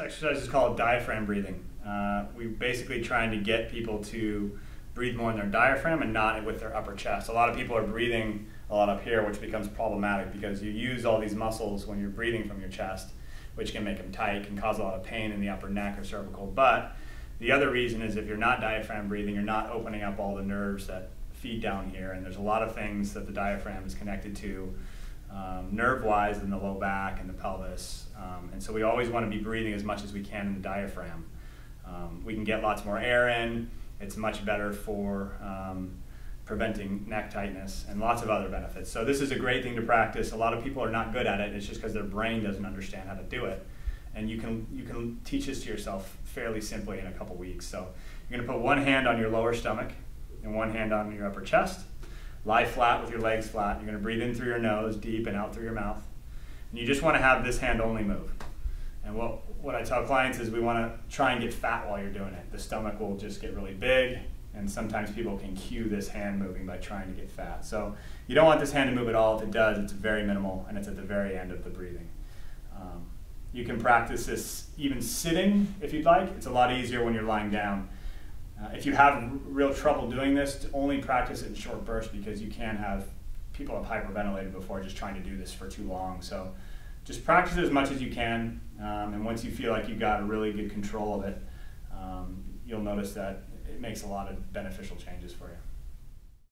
exercise is called diaphragm breathing. Uh, we're basically trying to get people to breathe more in their diaphragm and not with their upper chest. A lot of people are breathing a lot up here, which becomes problematic because you use all these muscles when you're breathing from your chest, which can make them tight, can cause a lot of pain in the upper neck or cervical. But the other reason is if you're not diaphragm breathing, you're not opening up all the nerves that feed down here, and there's a lot of things that the diaphragm is connected to um, nerve-wise in the low back and the pelvis. Um, and so we always want to be breathing as much as we can in the diaphragm. Um, we can get lots more air in. It's much better for um, preventing neck tightness and lots of other benefits. So this is a great thing to practice. A lot of people are not good at it. It's just because their brain doesn't understand how to do it. And you can you can teach this to yourself fairly simply in a couple weeks. So you're going to put one hand on your lower stomach and one hand on your upper chest Lie flat with your legs flat. You're going to breathe in through your nose, deep, and out through your mouth. And you just want to have this hand only move. And what, what I tell clients is we want to try and get fat while you're doing it. The stomach will just get really big, and sometimes people can cue this hand moving by trying to get fat. So you don't want this hand to move at all. If it does, it's very minimal, and it's at the very end of the breathing. Um, you can practice this even sitting if you'd like. It's a lot easier when you're lying down. Uh, if you have real trouble doing this, only practice it in short bursts because you can have people have hyperventilated before just trying to do this for too long. So just practice as much as you can, um, and once you feel like you've got a really good control of it, um, you'll notice that it makes a lot of beneficial changes for you.